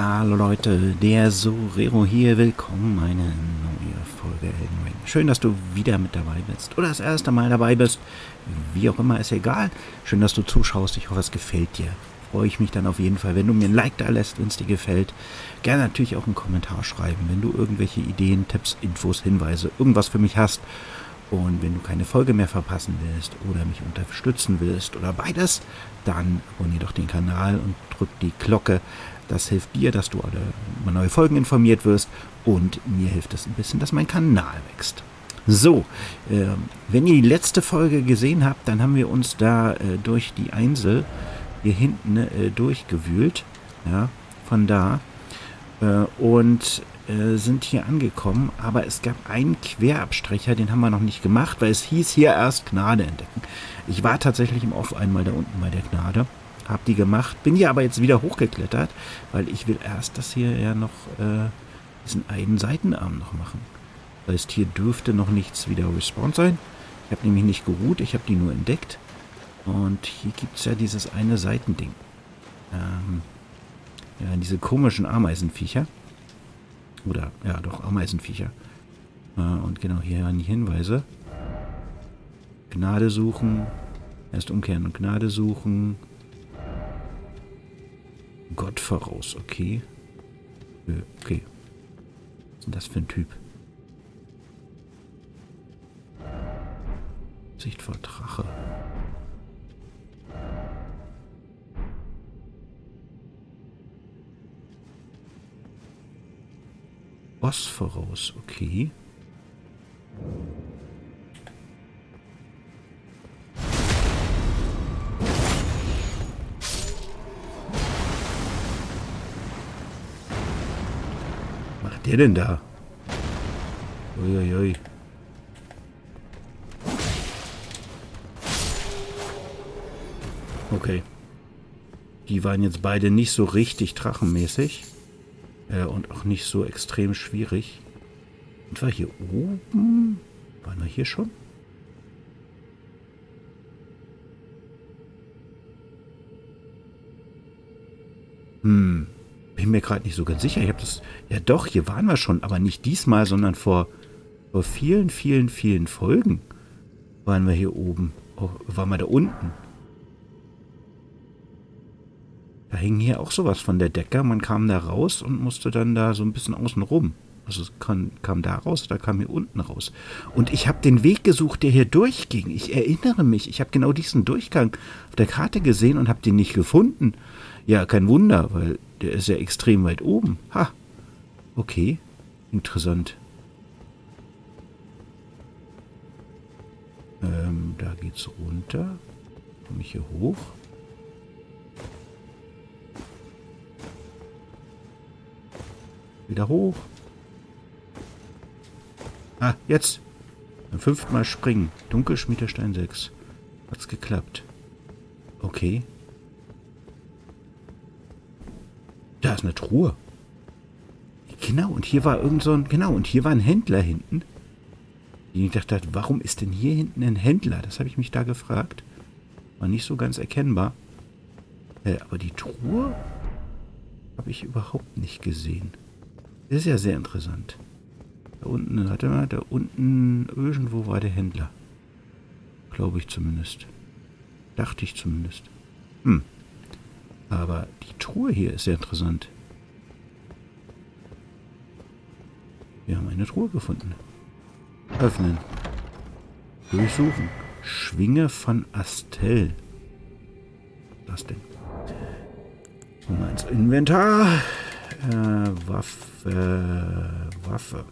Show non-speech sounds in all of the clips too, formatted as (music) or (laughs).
Hallo Leute, der Sorero hier. Willkommen, eine neue Folge Elden Ring. Schön, dass du wieder mit dabei bist oder das erste Mal dabei bist. Wie auch immer, ist egal. Schön, dass du zuschaust. Ich hoffe, es gefällt dir. Freue ich mich dann auf jeden Fall, wenn du mir ein Like da lässt, wenn es dir gefällt. Gerne natürlich auch einen Kommentar schreiben, wenn du irgendwelche Ideen, Tipps, Infos, Hinweise, irgendwas für mich hast. Und wenn du keine Folge mehr verpassen willst oder mich unterstützen willst oder beides, dann abonniere doch den Kanal und drück die Glocke. Das hilft dir, dass du alle über neue Folgen informiert wirst und mir hilft es ein bisschen, dass mein Kanal wächst. So, äh, wenn ihr die letzte Folge gesehen habt, dann haben wir uns da äh, durch die Einsel hier hinten äh, durchgewühlt. Ja, von da. Äh, und äh, sind hier angekommen, aber es gab einen Querabstrecher, den haben wir noch nicht gemacht, weil es hieß hier erst Gnade entdecken. Ich war tatsächlich im Off einmal da unten bei der Gnade, habe die gemacht, bin hier aber jetzt wieder hochgeklettert, weil ich will erst das hier ja noch, äh, diesen einen Seitenarm noch machen. Das heißt, hier dürfte noch nichts wieder respawned sein. Ich habe nämlich nicht geruht, ich habe die nur entdeckt. Und hier gibt es ja dieses eine Seitending. Ähm, ja, diese komischen Ameisenviecher. Oder, ja, doch, Ameisenviecher. Äh, und genau, hier an die Hinweise. Gnade suchen. Erst umkehren und Gnade suchen. Gott voraus, okay. Okay. Was ist denn das für ein Typ? Sicht vor Drache. Boss voraus, okay. Der denn da? Uiuiui. Okay. Die waren jetzt beide nicht so richtig drachenmäßig. Äh, und auch nicht so extrem schwierig. Und war hier oben? Waren wir hier schon? Hm, bin mir gerade nicht so ganz sicher. Ich habe das. Ja doch, hier waren wir schon, aber nicht diesmal, sondern vor, vor vielen, vielen, vielen Folgen waren wir hier oben. Oh, waren wir da unten? Da hing hier auch sowas von der Decke. Man kam da raus und musste dann da so ein bisschen außen rum. Also es kam, kam da raus, da kam hier unten raus. Und ich habe den Weg gesucht, der hier durchging. Ich erinnere mich, ich habe genau diesen Durchgang auf der Karte gesehen und habe den nicht gefunden. Ja, kein Wunder, weil der ist ja extrem weit oben. Ha, okay, interessant. Ähm, da geht's runter. Komme ich hier hoch? Wieder hoch. Ah, jetzt. Beim fünften Mal springen. Dunkelschmiederstein 6. Hat's geklappt. Okay. Da ist eine Truhe. Genau, und hier war irgend so ein... Genau, und hier war ein Händler hinten. Ich dachte, warum ist denn hier hinten ein Händler? Das habe ich mich da gefragt. War nicht so ganz erkennbar. Äh, aber die Truhe habe ich überhaupt nicht gesehen. Das ist ja sehr interessant. Da unten, warte mal, da unten irgendwo war der Händler. Glaube ich zumindest. Dachte ich zumindest. Hm. Aber die Truhe hier ist sehr interessant. Wir haben eine Truhe gefunden. Öffnen. Durchsuchen. Schwinge von Astel. Was denn? Mal ins Inventar. Äh, Waffe. Waffe.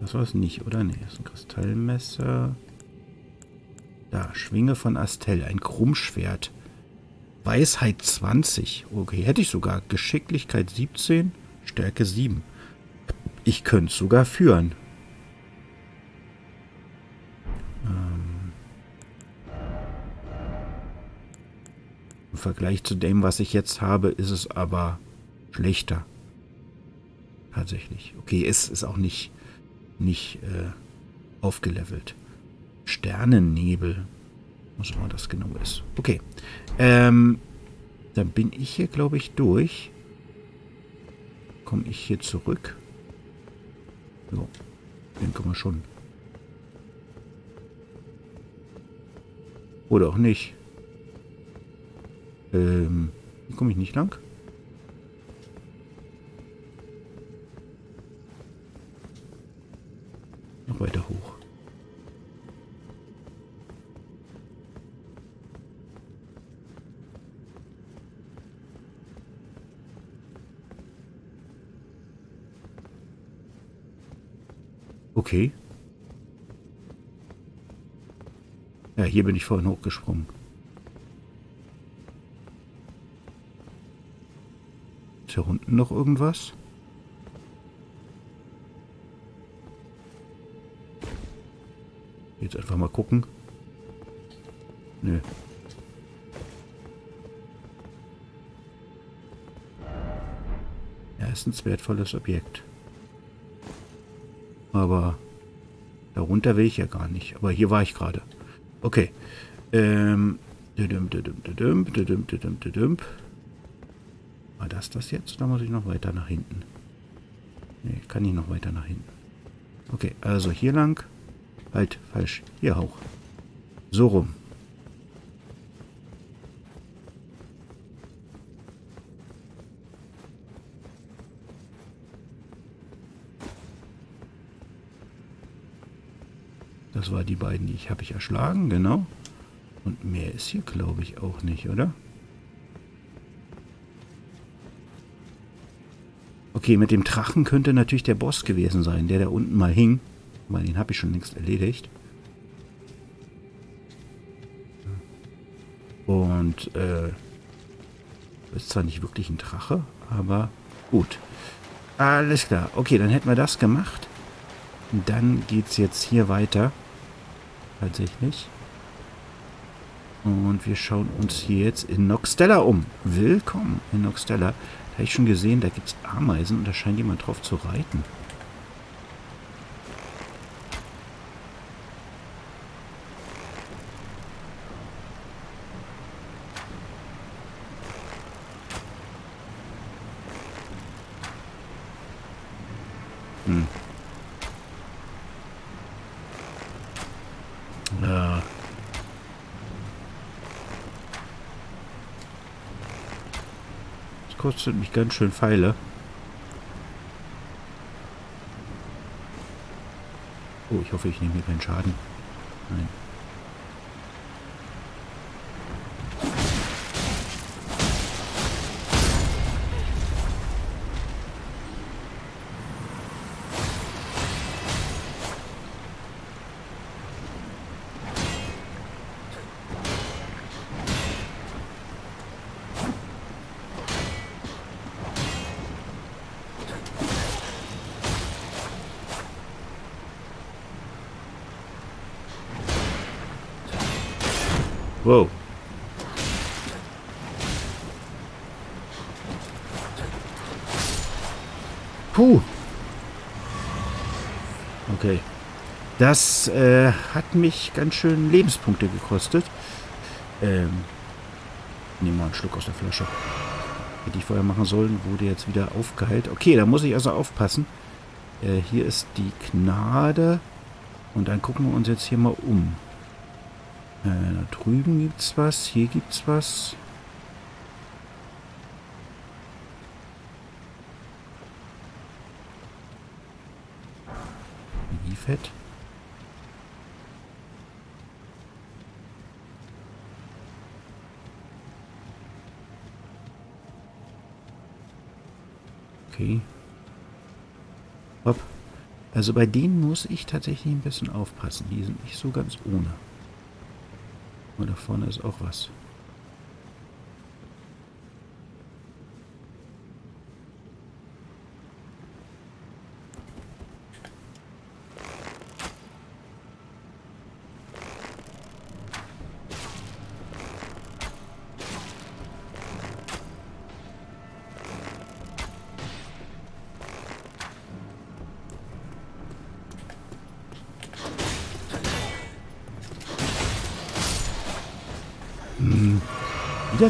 Das war es nicht, oder? Nee, das ist ein Kristallmesser. Da, Schwinge von Astel, ein Krummschwert. Weisheit 20. Okay, hätte ich sogar. Geschicklichkeit 17, Stärke 7. Ich könnte sogar führen. Im Vergleich zu dem, was ich jetzt habe, ist es aber schlechter. Tatsächlich. Okay, es ist auch nicht, nicht äh, aufgelevelt. Sternennebel. Was immer das genau ist. Okay. Ähm, Dann bin ich hier, glaube ich, durch. Komme ich hier zurück? So, denke mal schon. Oder auch nicht. Ähm, komme ich nicht lang. Hier bin ich vorhin hochgesprungen. Ist hier unten noch irgendwas? Jetzt einfach mal gucken. Nö. Erstens wertvolles Objekt. Aber darunter will ich ja gar nicht. Aber hier war ich gerade. Okay. Ähm. War das das jetzt? Da muss ich noch weiter nach hinten. Nee, kann ich noch weiter nach hinten. Okay, also hier lang. Halt, falsch. Hier hoch. So rum. Das war die beiden, die ich habe ich erschlagen, genau. Und mehr ist hier, glaube ich, auch nicht, oder? Okay, mit dem Drachen könnte natürlich der Boss gewesen sein, der da unten mal hing. Weil den habe ich schon längst erledigt. Und, äh, ist zwar nicht wirklich ein Drache, aber gut. Alles klar. Okay, dann hätten wir das gemacht. Dann geht es jetzt hier weiter tatsächlich. Und wir schauen uns hier jetzt in Noxtella um. Willkommen in Noxtella. Da habe ich schon gesehen, da gibt es Ameisen und da scheint jemand drauf zu reiten. Hm. Ja. Das kostet mich ganz schön Pfeile. Oh, ich hoffe, ich nehme hier keinen Schaden. Nein. Puh. Okay. Das äh, hat mich ganz schön Lebenspunkte gekostet. Ähm, nehmen wir einen Schluck aus der Flasche. Hätte ich vorher machen sollen, wurde jetzt wieder aufgeheilt. Okay, da muss ich also aufpassen. Äh, hier ist die Gnade. Und dann gucken wir uns jetzt hier mal um. Äh, da drüben gibt's was. Hier gibt's was. Wie fett? Okay. Hopp. Also bei denen muss ich tatsächlich ein bisschen aufpassen. Die sind nicht so ganz ohne. Und da vorne ist auch was.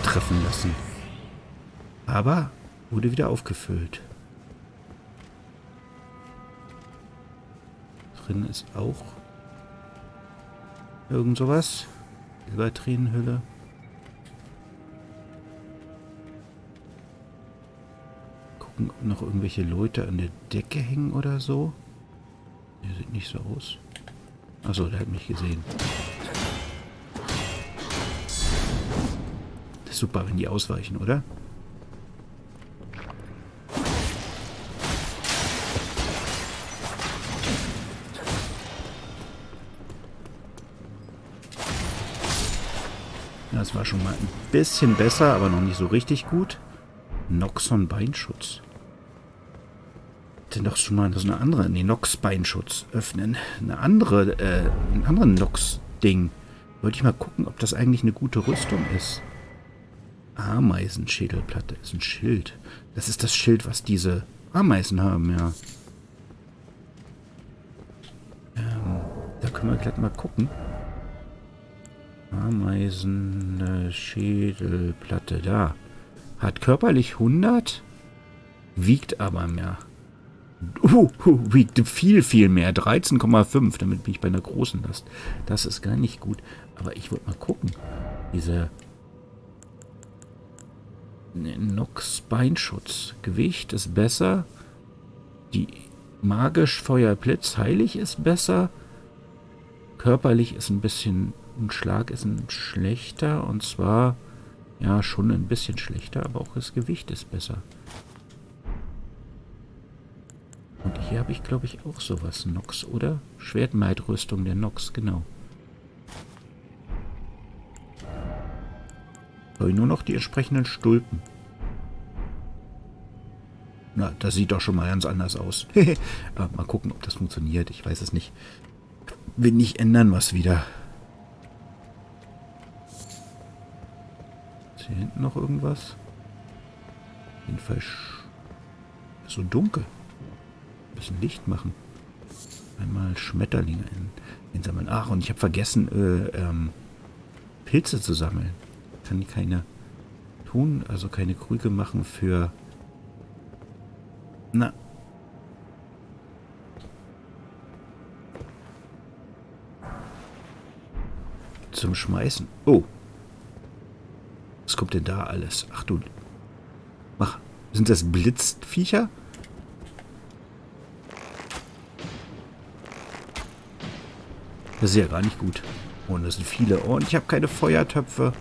Treffen lassen. Aber wurde wieder aufgefüllt. Drin ist auch irgend sowas. Silbertränenhülle. Gucken, ob noch irgendwelche Leute an der Decke hängen oder so. Der sieht nicht so aus. Achso, der hat mich gesehen. Super, wenn die ausweichen, oder? Das war schon mal ein bisschen besser, aber noch nicht so richtig gut. Noxon Beinschutz. Denn doch schon mal so eine andere, nee, Nox Beinschutz öffnen. Eine andere, äh, ein anderes Nox-Ding. Wollte ich mal gucken, ob das eigentlich eine gute Rüstung ist. Ameisenschädelplatte ist ein Schild. Das ist das Schild, was diese Ameisen haben, ja. Ähm, da können wir gleich mal gucken. Ameisen, Schädelplatte, da. Hat körperlich 100, wiegt aber mehr. Uh, wiegt viel, viel mehr. 13,5. Damit bin ich bei einer großen Last. Das ist gar nicht gut. Aber ich wollte mal gucken. Diese Nox Beinschutz. Gewicht ist besser. Die magisch Feuerblitz heilig ist besser. Körperlich ist ein bisschen ein Schlag ist ein schlechter und zwar ja schon ein bisschen schlechter, aber auch das Gewicht ist besser. Und hier habe ich glaube ich auch sowas Nox, oder? Schwertmeitrüstung der Nox, genau. Habe ich nur noch die entsprechenden Stulpen. Na, das sieht doch schon mal ganz anders aus. (laughs) mal gucken, ob das funktioniert. Ich weiß es nicht. Will nicht ändern was wieder. Ist hier hinten noch irgendwas? Jedenfalls so dunkel. Ein bisschen Licht machen. Einmal Schmetterlinge einsammeln. Ach, und ich habe vergessen, äh, ähm, Pilze zu sammeln. Kann keine tun, also keine Krüge machen für... Na. Zum Schmeißen. Oh. Was kommt denn da alles? Ach du. Mach. Sind das Blitzviecher? Das ist ja gar nicht gut. Und das sind viele. Oh, und ich habe keine Feuertöpfe.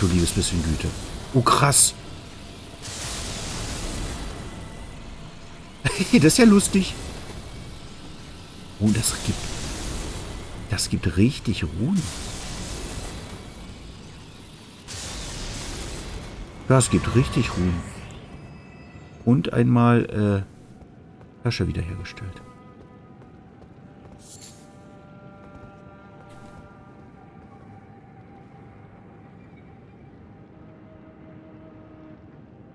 Du liebes bisschen Güte. Oh, krass. das ist ja lustig. Oh, das gibt... Das gibt richtig Ruhen. Ja, es gibt richtig Ruhm. Und einmal äh, Flasche wiederhergestellt.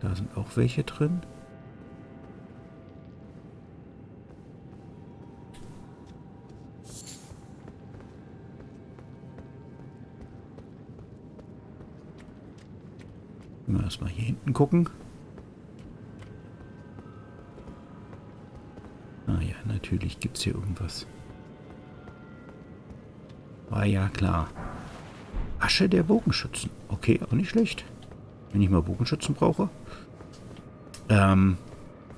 Da sind auch welche drin. Mal erstmal hier hinten gucken. Ah ja, natürlich gibt es hier irgendwas. Ah ja, klar. Asche der Bogenschützen. Okay, auch nicht schlecht. Wenn ich mal Bogenschützen brauche. Ähm,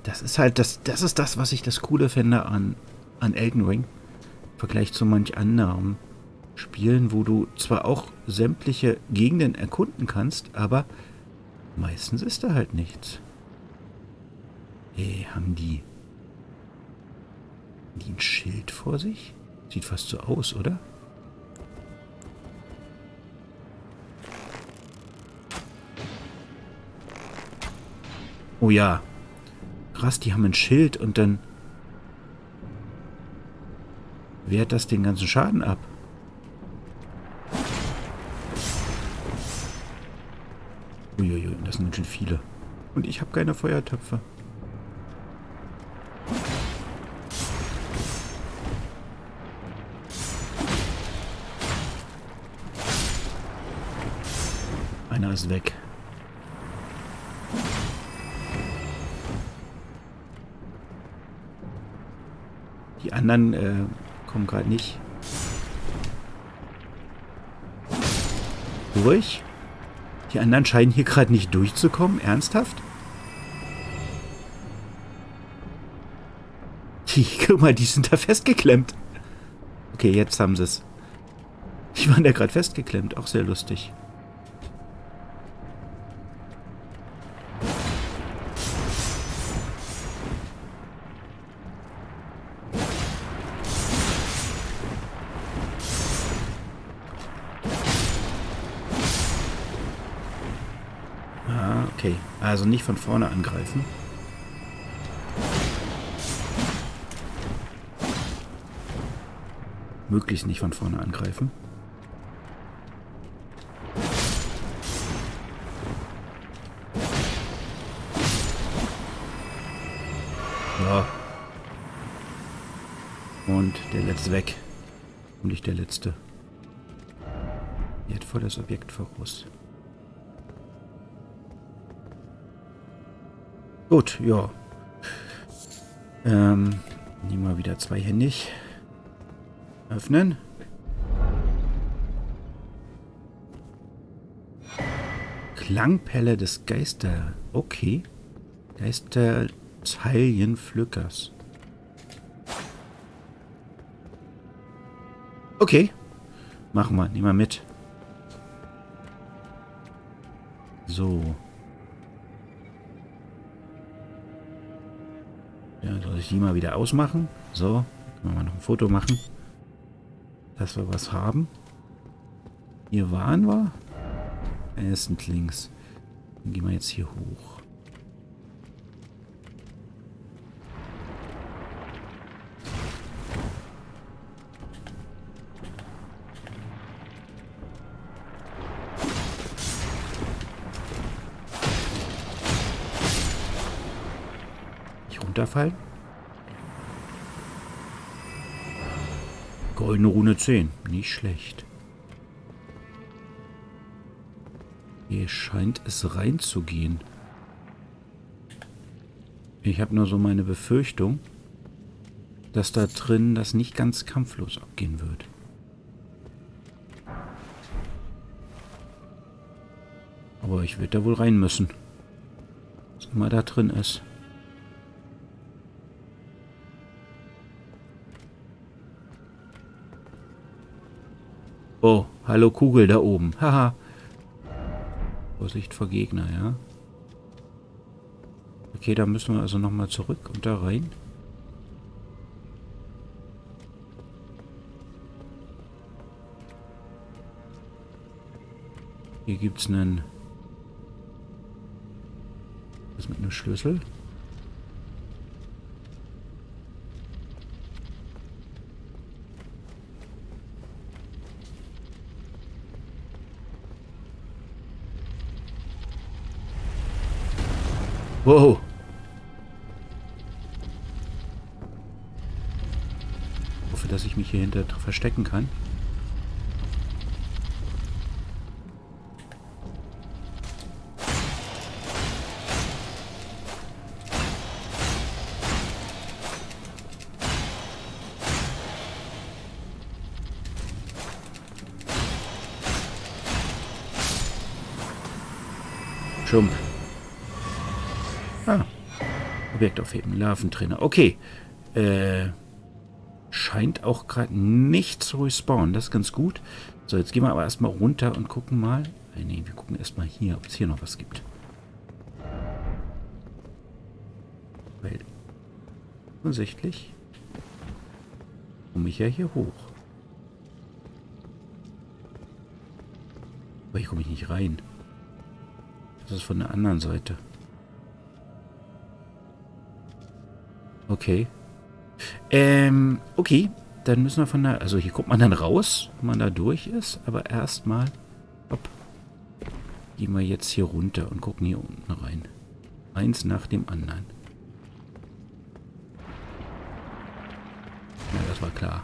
das ist halt das, das ist das, was ich das Coole finde an, an Elden Ring. Im Vergleich zu manch anderen Spielen, wo du zwar auch sämtliche Gegenden erkunden kannst, aber Meistens ist da halt nichts. Hey, haben die... Haben die ein Schild vor sich? Sieht fast so aus, oder? Oh ja. Krass, die haben ein Schild und dann wehrt das den ganzen Schaden ab. Uiuiui, das sind ganz schön viele. Und ich habe keine Feuertöpfe. Einer ist weg. Anderen äh, kommen gerade nicht durch. Die anderen scheinen hier gerade nicht durchzukommen. Ernsthaft? (laughs) Die, guck mal, die sind da festgeklemmt. Okay, jetzt haben sie es. Die waren da gerade festgeklemmt. Auch sehr lustig. Also nicht von vorne angreifen. Möglichst nicht von vorne angreifen. Und der letzte weg. Und nicht der letzte. Wertvolles Objekt voraus. Gut, ja. Ähm, nehmen wir wieder zweihändig. Öffnen. Klangpelle des Geister. Okay. Geisterzeilenpflückers. Okay. Machen wir. Nehmen wir mit. So. Soll ich die mal wieder ausmachen? So, können wir mal noch ein Foto machen. Dass wir was haben. Hier waren wir. Erstens links. Dann gehen wir jetzt hier hoch. runterfallen? Goldene Rune 10. Nicht schlecht. Hier scheint es reinzugehen. Ich habe nur so meine Befürchtung, dass da drin das nicht ganz kampflos abgehen wird. Aber ich werde da wohl rein müssen. Was immer da drin ist. Oh, hallo Kugel da oben. (laughs) Haha. Vorsicht vor Gegner, ja. Okay, da müssen wir also nochmal zurück und da rein. Hier gibt es einen... Was mit einem Schlüssel? Wow. Hoffe, dass ich mich hier hinter verstecken kann. Schump. Objekt aufheben. Larventrainer. Okay. Äh, scheint auch gerade nicht zu respawnen. Das ist ganz gut. So, jetzt gehen wir aber erstmal runter und gucken mal. Äh, nee, wir gucken erstmal hier, ob es hier noch was gibt. Weil offensichtlich komme ich ja hier hoch. Aber hier komme ich nicht rein. Das ist von der anderen Seite. Okay. Ähm, okay. Dann müssen wir von da... Also hier kommt man dann raus, wenn man da durch ist. Aber erstmal... Hopp. Gehen wir jetzt hier runter und gucken hier unten rein. Eins nach dem anderen. Ja, das war klar.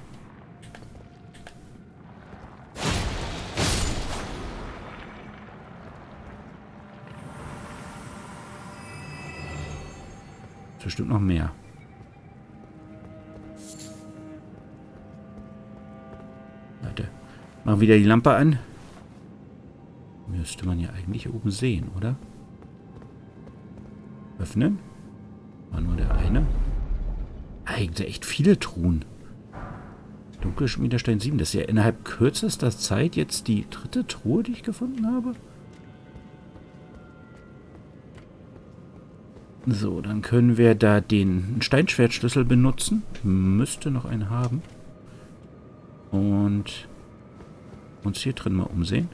Bestimmt noch mehr. Machen wieder die Lampe an. Müsste man ja eigentlich oben sehen, oder? Öffnen? War nur der eine. Eigentlich echt viele Truhen. Dunkelschmiederstein 7. Das ist ja innerhalb kürzester Zeit jetzt die dritte Truhe, die ich gefunden habe. So, dann können wir da den Steinschwertschlüssel benutzen. Müsste noch einen haben. Und uns hier drin mal umsehen.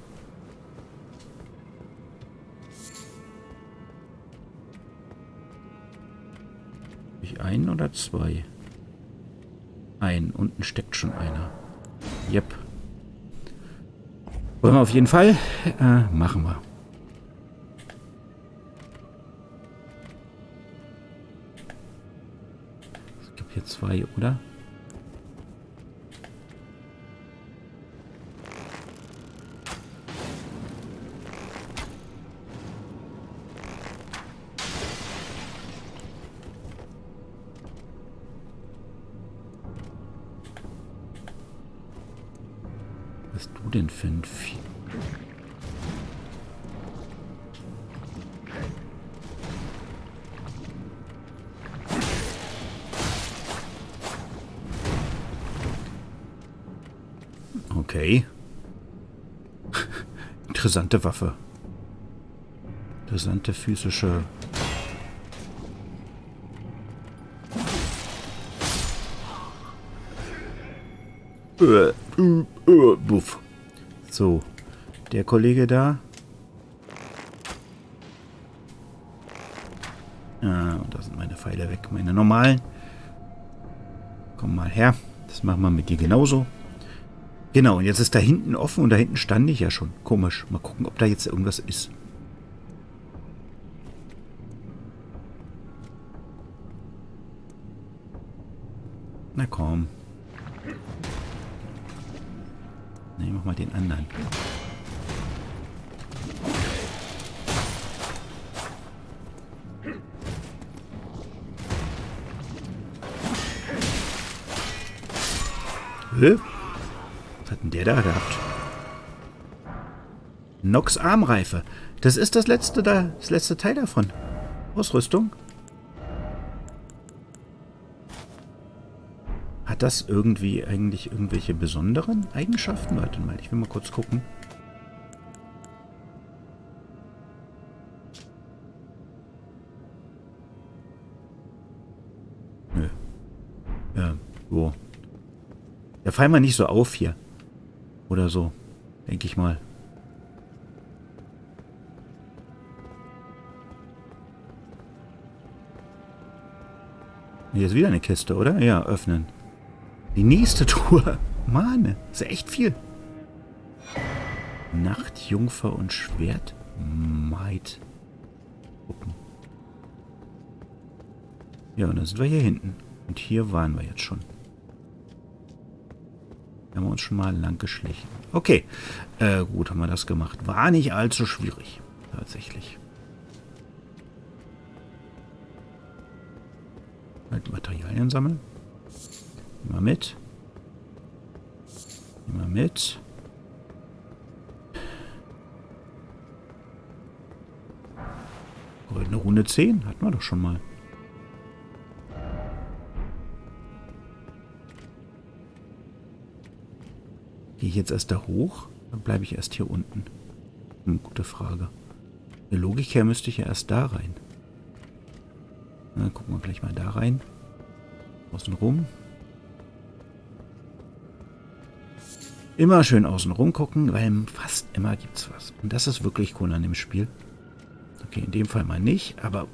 Ich einen oder zwei? Ein. Unten steckt schon einer. Yep. Wollen wir auf jeden Fall. Äh, machen wir. Es gibt hier zwei, oder? Was du denn für ein Vieh? Okay. (laughs) Interessante Waffe. Interessante physische... Äh, Der Kollege da. Ah, da sind meine Pfeile weg. Meine normalen. Komm mal her. Das machen wir mit dir genauso. Genau, und jetzt ist da hinten offen und da hinten stand ich ja schon. Komisch. Mal gucken, ob da jetzt irgendwas ist. Na komm. Ne, mach mal den anderen. Hä? Was hat denn der da gehabt? Nox Armreife. Das ist das letzte da, das letzte Teil davon. Ausrüstung. Hat das irgendwie eigentlich irgendwelche besonderen Eigenschaften? Warte mal, ich will mal kurz gucken. Nö. Ja, wo? Da fallen wir nicht so auf hier. Oder so. Denke ich mal. Hier ist wieder eine Kiste, oder? Ja, öffnen. Die nächste (laughs) Tour. Mann, ist ja echt viel. Nachtjungfer und Schwert. Maid. Gucken. Ja, und dann sind wir hier hinten. Und hier waren wir jetzt schon. Haben wir uns schon mal lang geschlichen. Okay. Äh, gut, haben wir das gemacht. War nicht allzu schwierig. Tatsächlich. Halt Materialien sammeln. Immer mit. Immer mit. Goldene Runde 10 hatten wir doch schon mal. Ich jetzt erst da hoch? Dann bleibe ich erst hier unten? Hm, gute Frage. Der Logik her müsste ich ja erst da rein. Na, gucken wir gleich mal da rein. Außen rum. Immer schön außen rum gucken, weil fast immer gibt es was. Und das ist wirklich cool an dem Spiel. Okay, in dem Fall mal nicht, aber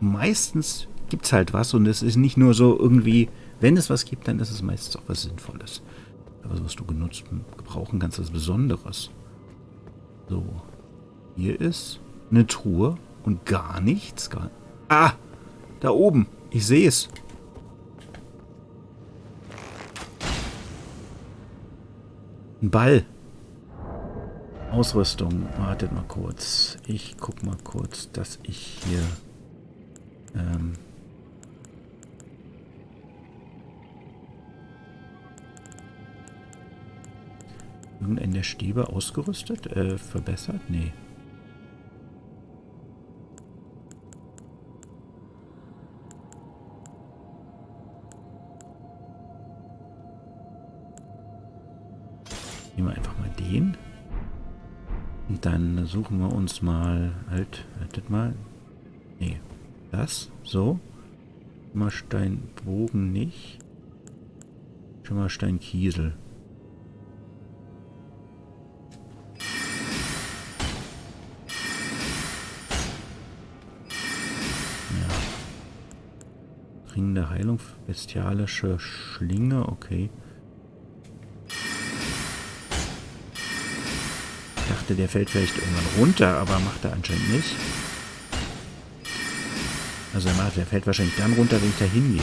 meistens gibt es halt was und es ist nicht nur so irgendwie, wenn es was gibt, dann ist es meistens auch was Sinnvolles was, was du genutzt, gebrauchen kannst, was Besonderes. So. Hier ist eine Truhe und gar nichts. Gar ah! Da oben. Ich sehe es. Ein Ball. Ausrüstung. Wartet mal kurz. Ich guck mal kurz, dass ich hier... Ähm Irgendein der Stäbe ausgerüstet? Äh, verbessert? Nee. Nehmen wir einfach mal den. Und dann suchen wir uns mal, halt, haltet mal. Nee, das, so. Schimmersteinbogen nicht. Schimmersteinkiesel. Ja. Ring Heilung, bestialische Schlinge, okay. Ich dachte, der fällt vielleicht irgendwann runter, aber macht er anscheinend nicht. Also er, macht, er fällt wahrscheinlich dann runter, wenn ich da hingehe.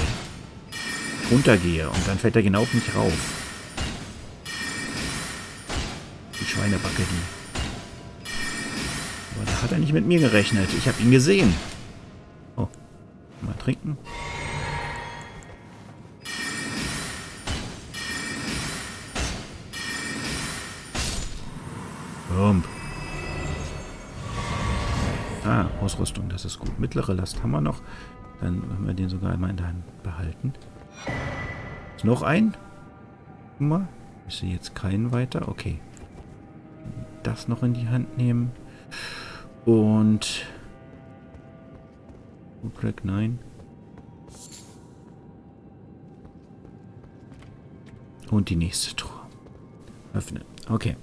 Runtergehe und dann fällt er genau auf mich rauf. Die Schweinebacke, die. Aber da hat er nicht mit mir gerechnet. Ich habe ihn gesehen. Oh, mal trinken. Bump. Ah, Ausrüstung, das ist gut. Mittlere Last haben wir noch. Dann haben wir den sogar einmal in der Hand behalten. Ist noch ein? Mal. Ich sehe jetzt keinen weiter. Okay. Das noch in die Hand nehmen. Und... Utrek, nein. Und die nächste Truhe. Öffnen. Okay.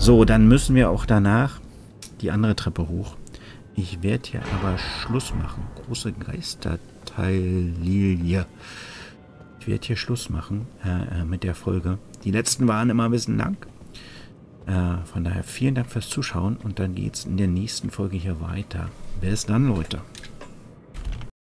So, dann müssen wir auch danach die andere Treppe hoch. Ich werde hier aber Schluss machen. Große Geisterteil-Lilie. Ich werde hier Schluss machen äh, äh, mit der Folge. Die letzten waren immer ein bisschen lang. Äh, von daher vielen Dank fürs Zuschauen und dann geht es in der nächsten Folge hier weiter. Bis dann, Leute.